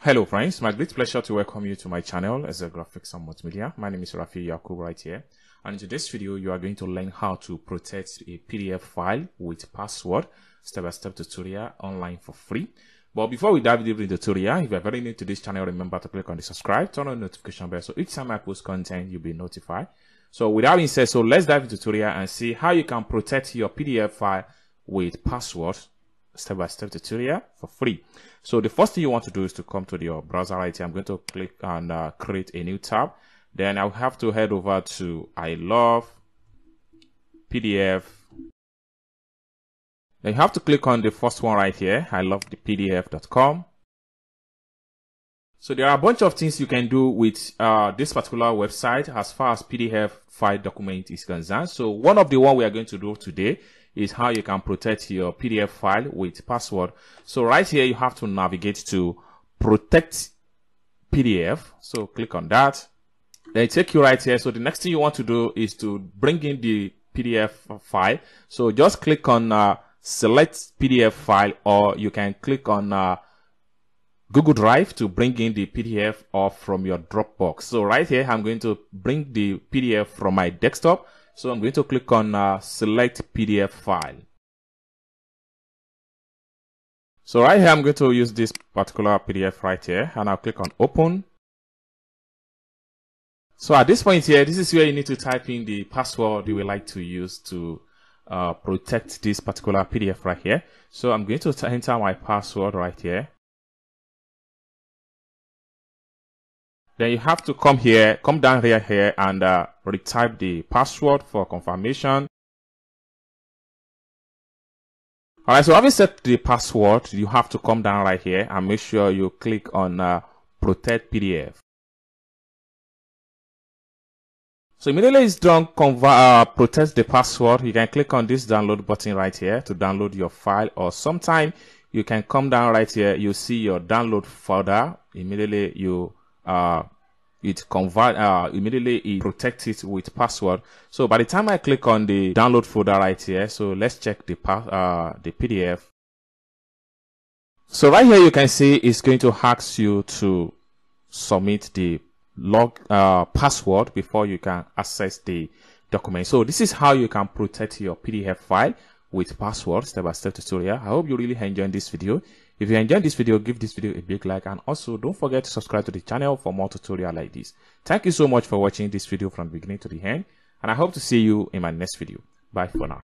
Hello friends, my great pleasure to welcome you to my channel Excel Graphics and multimedia. My name is Rafi Yakub right here. And in today's video, you are going to learn how to protect a PDF file with password, step-by-step -step tutorial online for free. But before we dive deep into the tutorial, if you are very new to this channel, remember to click on the subscribe, turn on the notification bell so each time I post content, you'll be notified. So without being said, so let's dive into the tutorial and see how you can protect your PDF file with password step-by-step -step tutorial for free. So the first thing you want to do is to come to your browser right here. I'm going to click and uh, create a new tab. Then I'll have to head over to I love PDF. Then you have to click on the first one right here. I love the PDF.com. So there are a bunch of things you can do with uh, this particular website as far as PDF file document is concerned. So one of the one we are going to do today is how you can protect your PDF file with password. So right here, you have to navigate to protect PDF. So click on that. Then take you right here. So the next thing you want to do is to bring in the PDF file. So just click on uh, select PDF file or you can click on uh, Google Drive to bring in the PDF off from your Dropbox. So right here, I'm going to bring the PDF from my desktop. So I'm going to click on uh, select PDF file. So right here, I'm going to use this particular PDF right here and I'll click on open. So at this point here, this is where you need to type in the password you would like to use to uh, protect this particular PDF right here. So I'm going to enter my password right here. Then you have to come here, come down here, here and uh, retype the password for confirmation. Alright, so having set the password, you have to come down right here and make sure you click on uh, protect PDF. So immediately it's done, convert, uh, protect the password. You can click on this download button right here to download your file or sometime you can come down right here. You see your download folder. Immediately you uh, it convert uh, immediately it protects it with password. So by the time i click on the download folder right here so let's check the uh, the pdf so right here you can see it's going to ask you to submit the log uh, password before you can access the document. So this is how you can protect your pdf file with password step-by-step -step tutorial. I hope you really enjoyed this video if you enjoyed this video, give this video a big like and also don't forget to subscribe to the channel for more tutorial like this. Thank you so much for watching this video from beginning to the end and I hope to see you in my next video. Bye for now.